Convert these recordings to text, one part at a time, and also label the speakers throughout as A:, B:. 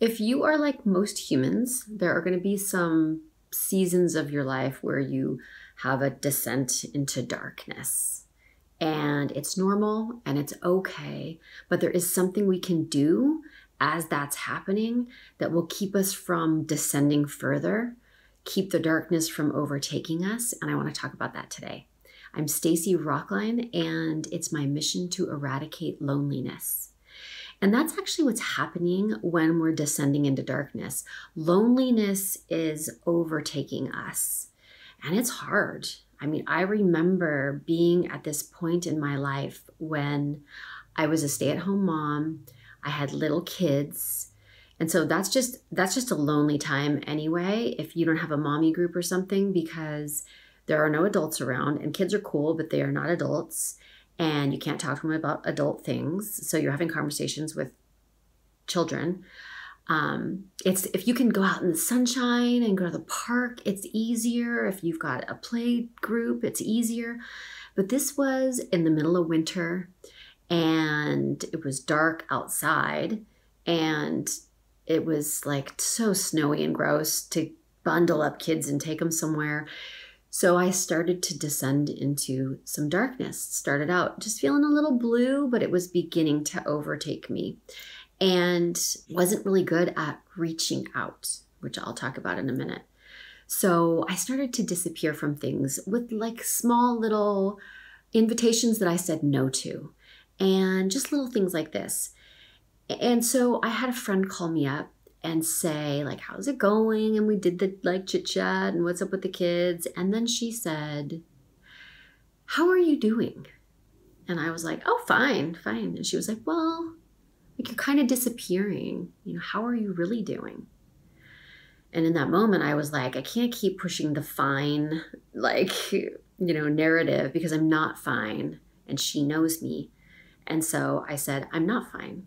A: If you are like most humans, there are going to be some seasons of your life where you have a descent into darkness. And it's normal and it's okay, but there is something we can do as that's happening that will keep us from descending further, keep the darkness from overtaking us, and I want to talk about that today. I'm Stacy Rocklein and it's my mission to eradicate loneliness. And that's actually what's happening when we're descending into darkness. Loneliness is overtaking us, and it's hard. I mean, I remember being at this point in my life when I was a stay-at-home mom, I had little kids, and so that's just that's just a lonely time anyway if you don't have a mommy group or something because there are no adults around and kids are cool but they are not adults and you can't talk to them about adult things. So you're having conversations with children. Um, it's if you can go out in the sunshine and go to the park, it's easier. If you've got a play group, it's easier. But this was in the middle of winter and it was dark outside and it was like so snowy and gross to bundle up kids and take them somewhere. So I started to descend into some darkness. Started out just feeling a little blue, but it was beginning to overtake me and wasn't really good at reaching out, which I'll talk about in a minute. So I started to disappear from things with like small little invitations that I said no to, and just little things like this. And so I had a friend call me up and say like how's it going? And we did the like chit chat and what's up with the kids. And then she said how are you doing? And i was like oh fine fine. And she was like well like you're kind of disappearing. You know how are you really doing? And in that moment i was like i can't keep pushing the fine like you know narrative because i'm not fine and she knows me. And so i said i'm not fine.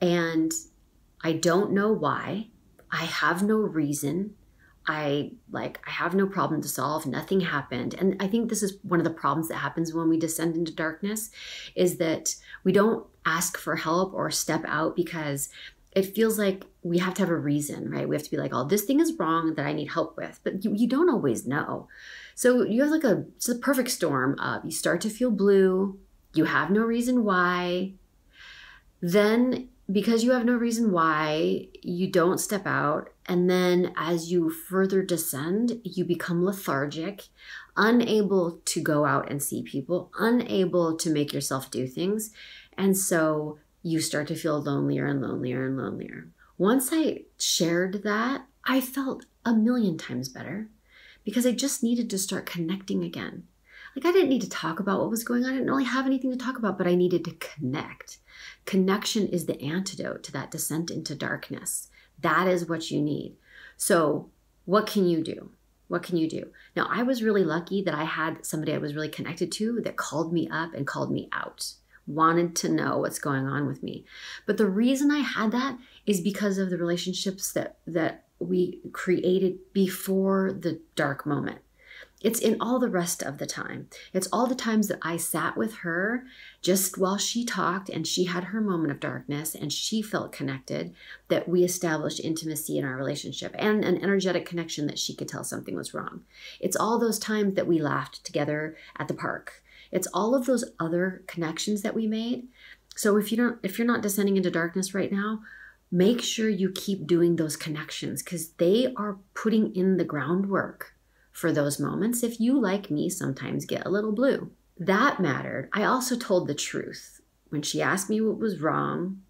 A: And I don't know why. I have no reason. I like I have no problem to solve. Nothing happened. And I think this is one of the problems that happens when we descend into darkness is that we don't ask for help or step out because it feels like we have to have a reason, right? We have to be like, oh, this thing is wrong that I need help with. But you, you don't always know. So you have like a it's a perfect storm of you start to feel blue, you have no reason why. Then because you have no reason why, you don't step out. And then as you further descend, you become lethargic, unable to go out and see people, unable to make yourself do things. And so you start to feel lonelier and lonelier and lonelier. Once I shared that, I felt a million times better because I just needed to start connecting again. Like, I didn't need to talk about what was going on. I didn't really have anything to talk about, but I needed to connect. Connection is the antidote to that descent into darkness. That is what you need. So, what can you do? What can you do? Now, I was really lucky that I had somebody I was really connected to that called me up and called me out, wanted to know what's going on with me. But the reason I had that is because of the relationships that that we created before the dark moment. It's in all the rest of the time. It's all the times that I sat with her just while she talked and she had her moment of darkness and she felt connected that we established intimacy in our relationship and an energetic connection that she could tell something was wrong. It's all those times that we laughed together at the park. It's all of those other connections that we made. So if you don't if you're not descending into darkness right now, make sure you keep doing those connections cuz they are putting in the groundwork for those moments if you, like me, sometimes get a little blue. That mattered. I also told the truth. When she asked me what was wrong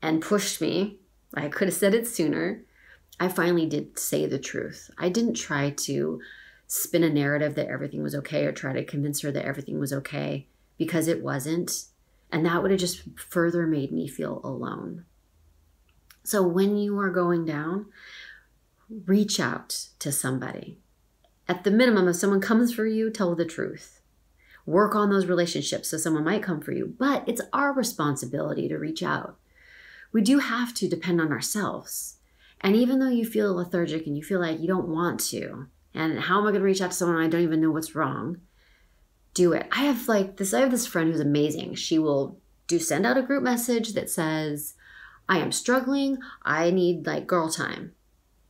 A: and pushed me, I could have said it sooner. I finally did say the truth. I didn't try to spin a narrative that everything was okay or try to convince her that everything was okay because it wasn't. And that would have just further made me feel alone. So when you are going down, reach out to somebody. At the minimum, if someone comes for you, tell the truth. Work on those relationships so someone might come for you, but it's our responsibility to reach out. We do have to depend on ourselves. And even though you feel lethargic and you feel like you don't want to, and how am I going to reach out to someone I don't even know what's wrong? Do it. I have like this, I have this friend who's amazing. She will do send out a group message that says, I am struggling. I need like girl time.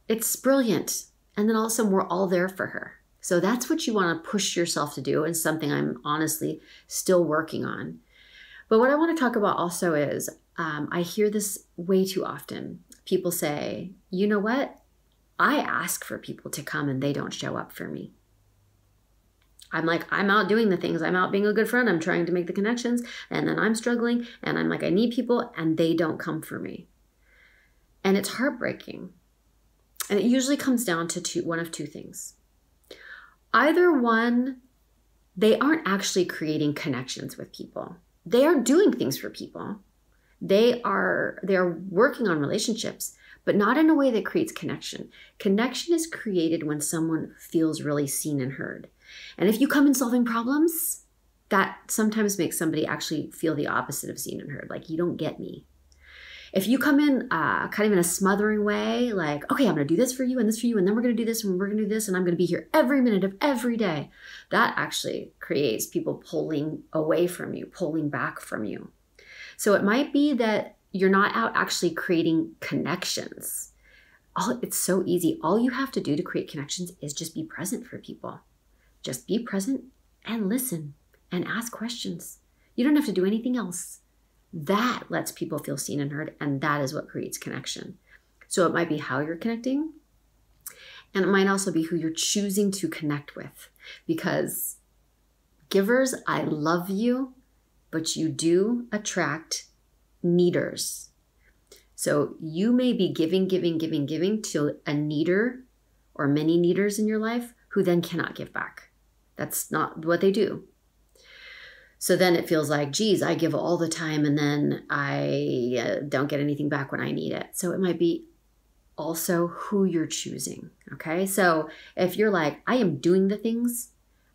A: It's brilliant. And then all of a sudden, we're all there for her. So that's what you want to push yourself to do, and something I'm honestly still working on. But what I want to talk about also is um, I hear this way too often. People say, you know what? I ask for people to come and they don't show up for me. I'm like, I'm out doing the things. I'm out being a good friend. I'm trying to make the connections. And then I'm struggling. And I'm like, I need people and they don't come for me. And it's heartbreaking. And it usually comes down to two, one of two things. Either one, they aren't actually creating connections with people. They are doing things for people. They are they are working on relationships, but not in a way that creates connection. Connection is created when someone feels really seen and heard. And if you come in solving problems, that sometimes makes somebody actually feel the opposite of seen and heard, like you don't get me. If you come in uh, kind of in a smothering way, like, okay, I'm going to do this for you and this for you, and then we're going to do this and we're going to do this, and I'm going to be here every minute of every day, that actually creates people pulling away from you, pulling back from you. So it might be that you're not out actually creating connections. All, it's so easy. All you have to do to create connections is just be present for people. Just be present and listen and ask questions. You don't have to do anything else. That lets people feel seen and heard, and that is what creates connection. So it might be how you're connecting, and it might also be who you're choosing to connect with. Because givers, I love you, but you do attract needers. So you may be giving, giving, giving, giving to a needer or many needers in your life who then cannot give back. That's not what they do. So then it feels like, geez, I give all the time and then I uh, don't get anything back when I need it. So it might be also who you're choosing. Okay. So if you're like, I am doing the things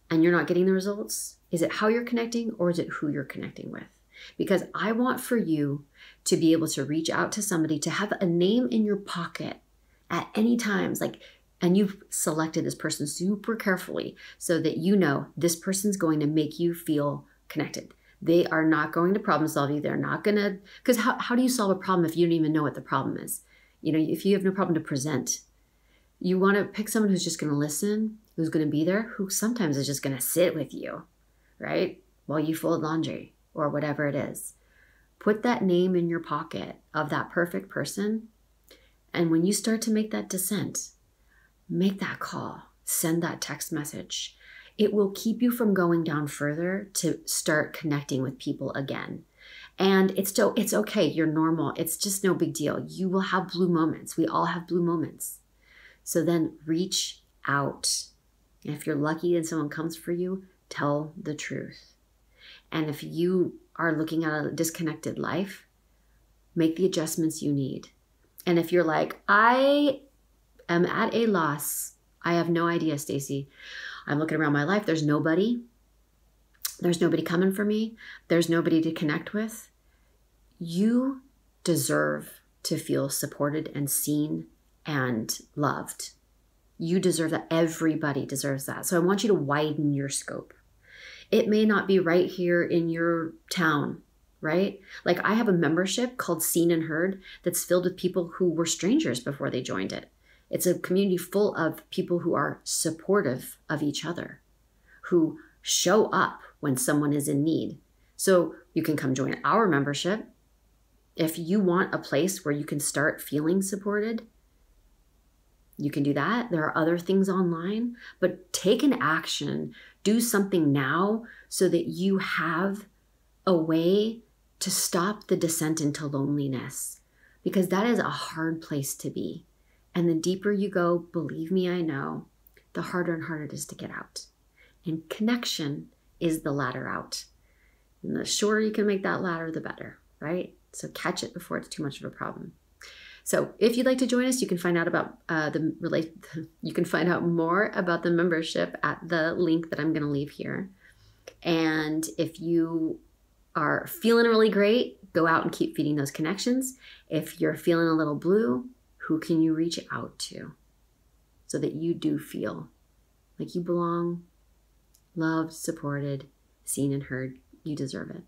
A: and you're not getting the results, is it how you're connecting or is it who you're connecting with? Because I want for you to be able to reach out to somebody, to have a name in your pocket at any times. Like and you've selected this person super carefully so that you know this person's going to make you feel connected. They are not going to problem solve you. They're not going to, because how, how do you solve a problem if you don't even know what the problem is? You know, if you have no problem to present, you want to pick someone who's just going to listen, who's going to be there, who sometimes is just going to sit with you, right? While you fold laundry or whatever it is. Put that name in your pocket of that perfect person. And when you start to make that descent, make that call, send that text message. It will keep you from going down further to start connecting with people again. And it's still it's okay, you're normal. It's just no big deal. You will have blue moments. We all have blue moments. So then reach out. And if you're lucky and someone comes for you, tell the truth. And if you are looking at a disconnected life, make the adjustments you need. And if you're like, I am at a loss. I have no idea, Stacy. I'm looking around my life. There's nobody. There's nobody coming for me. There's nobody to connect with. You deserve to feel supported and seen and loved. You deserve that. Everybody deserves that. So I want you to widen your scope. It may not be right here in your town, right? Like I have a membership called Seen and Heard that's filled with people who were strangers before they joined it. It's a community full of people who are supportive of each other, who show up when someone is in need. So you can come join our membership. If you want a place where you can start feeling supported, you can do that. There are other things online, but take an action. Do something now so that you have a way to stop the descent into loneliness because that is a hard place to be. And the deeper you go, believe me, I know, the harder and harder it is to get out. And connection is the ladder out. And the shorter you can make that ladder, the better, right? So catch it before it's too much of a problem. So if you'd like to join us, you can find out about uh, the relate. You can find out more about the membership at the link that I'm going to leave here. And if you are feeling really great, go out and keep feeding those connections. If you're feeling a little blue, who can you reach out to so that you do feel like you belong, loved, supported, seen, and heard? You deserve it.